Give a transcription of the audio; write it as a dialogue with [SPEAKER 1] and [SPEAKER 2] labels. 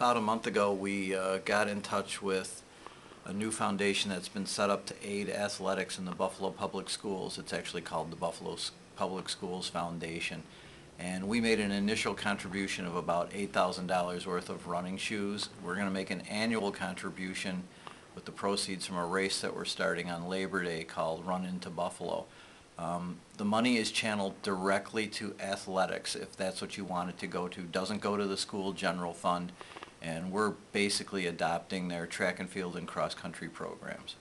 [SPEAKER 1] About a month ago, we uh, got in touch with a new foundation that's been set up to aid athletics in the Buffalo Public Schools. It's actually called the Buffalo Public Schools Foundation. And we made an initial contribution of about $8,000 worth of running shoes. We're going to make an annual contribution with the proceeds from a race that we're starting on Labor Day called Run Into Buffalo. Um, The money is channeled directly to athletics, if that's what you want it to go to. Doesn't go to the school general fund, and we're basically adopting their track and field and cross-country programs.